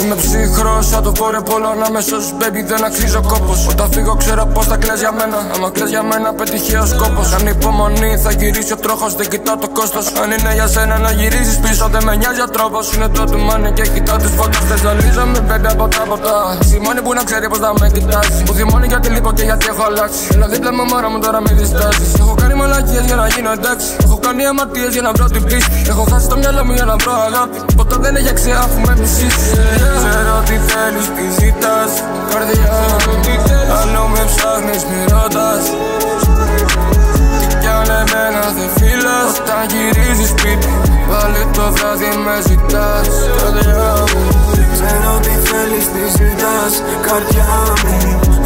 Είμαι ψυχρός σαν το βόρειο πόλο Ανάμεσα στους baby δεν αξίζω κόπος. Όταν φύγω ξέρω πώς θα κλαις για μένα Άμα κλαις για μένα πετυχαίο σκόπος. Αν υπομονή θα γυρίσει ο τρόχο, Δεν κοιτάω το κόστος. Αν είναι για σένα να γυρίζεις πίσω Δεν με νοιάζει ο τρόπος. Είναι το του μάνε και κοιτάω τις φώτες Δεν ζαλίζομαι πέντε από τα ποτά Σημώνει που να ξέρει πώς θα με κοιτάζει Που θυμώνει γιατί λείπω και γιατί έχω αλλάξει Ένα δίπλα μου μου τώρα με διστάσεις να γίνω εντάξει. Έχω κάνει αματίες για να βρω την πίστη. Έχω χάσει το μυαλό μου για να βρω αγάπη. Ποτέ δεν έχει αξία αφού με μισήσεις Ξέρω τι θέλεις, τι ζητάς. Καρδιά Άλλο με ψάχνεις, μη ρωτάς. Τι κι αν εμένα δεν φύλας Όταν γυρίζεις σπίτι Πάλι το βράδυ με ζητάς. Καρδιά μου Ξέρω τι θέλεις, τι ζητάς. Καρδιά μου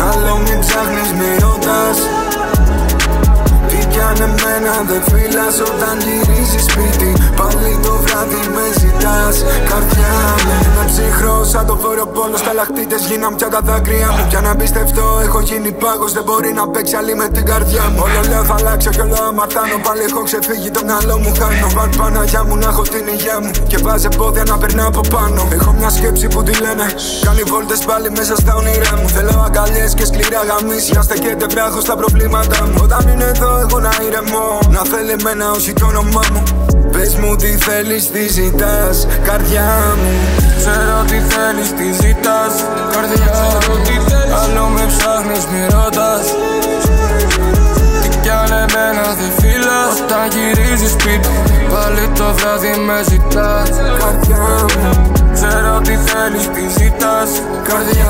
Άλλο μην ψάχνεις, μη ρωτάς. Τι κι αν εμένα δεν φύλας Όταν γυρίζεις σπίτι. Πάλι το βράδυ με ζητάς. Καρδιά μου Είμαι ψυχρός σαν το βόρειο πόλο. Σταλακτήτες γίναν πια τα δάκρυα μου. Πια να πιστευτώ έχω γίνει πάγος. Δεν μπορεί να παίξει άλλη με την καρδιά μου. Όλο λέω θα αλλάξω κι όλο αμαρτάνω. Πάλι έχω ξεφύγει το μυαλό μου χάνω. Βαν Παναγιά μου να έχω την υγεία μου. Και βάζει πόδια να περνάω από πάνω. Έχω μια σκέψη που τη λένε Κάνει βόλτες πάλι μέσα στα όνειρά μου Θέλω αγκαλιές και σκληρά γαμίσια Στεκέται βράχο στα προβλήματά μου. Όταν είναι εδώ εγώ να ηρεμώ Να θέλει εμένα όχι το όνομά μου. Πες μου τι θέλεις, τι ζητάς, καρδιά μου. Ξέρω τι θέλεις, τι ζητάς Καρδιά Άλλο με ψάχνεις, μη ρωτάς. Τι κι αν εμένα δεν φύλας Όταν γυρίζεις σπίτι Πάλι το βράδυ με ζητάς. Καρδιά μου. Ξέρω τι θέλεις, τι ζητάς Καρδιά Άλλο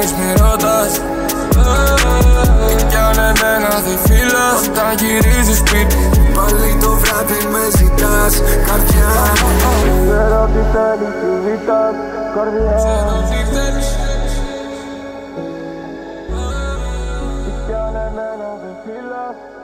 με ψάχνεις, μη ρωτάς Τι κι αν εμένα δεν φύλας Όταν γυρίζεις σπίτι. Πάλι το βράδυ με ζητάς Καρδιά. Μου Ξέρω τι θέλεις, τι ζητάς Καρδιά Ξέρω τι θέλεις. Τι κι αν εμένα δεν φύλας